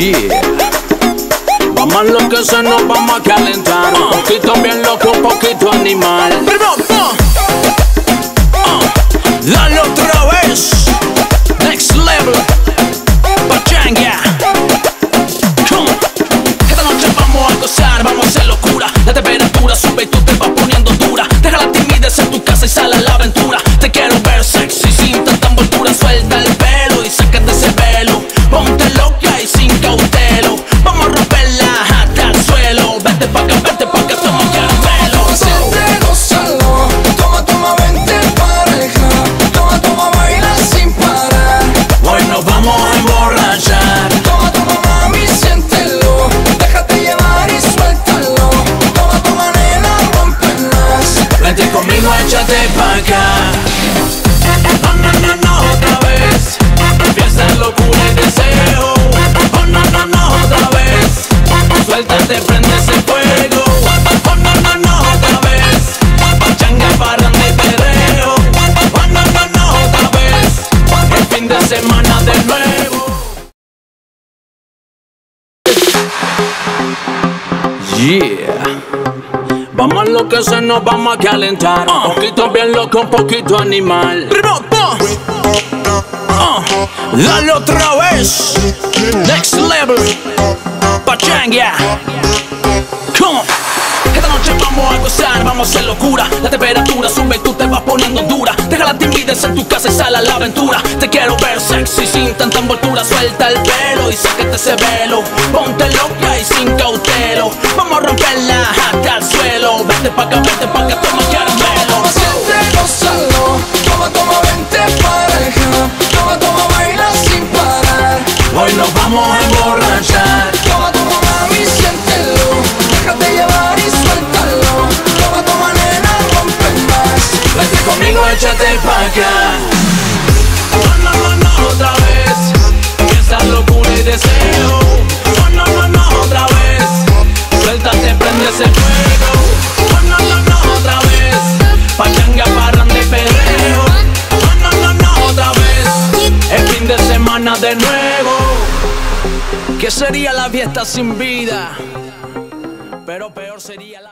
Yeah. Vamos a lo que se nos vamos a calentar. Un poquito bien loco, un poquito animal. Vente conmigo, échate pa' acá. No, no, no, no, otra vez. Empieza locura y deseo. Oh, no, no, no, otra vez. Suéltate, prende ese fuego. Oh, no, no, no, otra vez. Pachanga, parranda y perreo. Oh, no, no, no, otra vez. El fin de semana de nuevo. Yeah. Vamos a lo que se nos vamos a calentar. Un poquito bien loco, un poquito animal. Uh, Dale otra vez. Next level. Pachanga. Come on. Esta noche vamos a gozar, vamos a hacer locura. La temperatura sube y tú te vas poniendo dura. Deja la timidez en tu casa y sal a la aventura. Te quiero ver sexy sin tanta envoltura. Suelta el pelo y sácate ese velo. Ponte loca y sin cautelo. Vamos a romperla hasta el suelo. Vete pa' acá, vete pa' acá, toma caramelo. siente, gózalo, toma, toma, vente pareja, toma, toma, baila sin parar, Hoy nos vamos a emborrachar. toma, toma, mami, siéntelo, déjate llevar y suéltalo, toma, toma, nena, rompelas. Vete conmigo, échate pa' acá. No, no, no, no, otra vez. Empieza locura y deseo. De nuevo. ¿Qué sería la fiesta sin vida? Pero peor sería la.